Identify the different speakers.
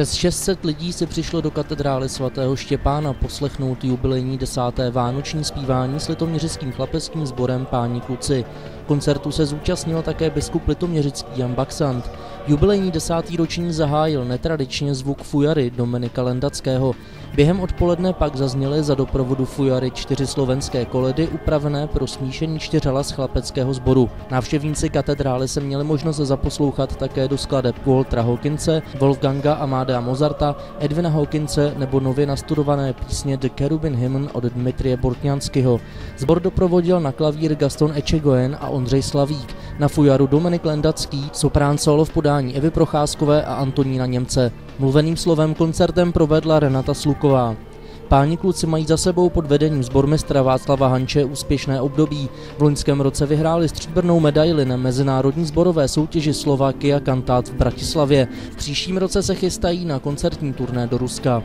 Speaker 1: Přes 600 lidí si přišlo do katedrály svatého Štěpána poslechnout jubilejní desáté vánoční zpívání s litoměřickým chlapeckým sborem Páni kluci. Koncertu se zúčastnil také biskup litoměřický Jan Baxant. Jubilejní desátý ročník zahájil netradičně zvuk fujary Dominika Lendackého. Během odpoledne pak zazněly za doprovodu fujary čtyři slovenské koledy upravené pro smíšení čtyřala z chlapeckého sboru. Návštěvníci katedrály se měli možnost zaposlouchat také do skladeb Waltra Hawkinse, Wolfganga Amadea Mozarta, Edvina Hawkinse nebo nově nastudované písně The Cherubin Hymn od Dmitrie Bortňanského. Zbor doprovodil na klavír Gaston Echegoyen a Ondřej Slavík, na fujaru Dominik Lendacký, soprán solo v podání Evy Procházkové a Antonína Němce. Mluveným slovem koncertem provedla Renata Sluková. Páni kluci mají za sebou pod vedením zbormistra Václava Hanče úspěšné období. V loňském roce vyhráli stříbrnou medaili na mezinárodní zborové soutěži Slovakia Kantát v Bratislavě. V příštím roce se chystají na koncertní turné do Ruska.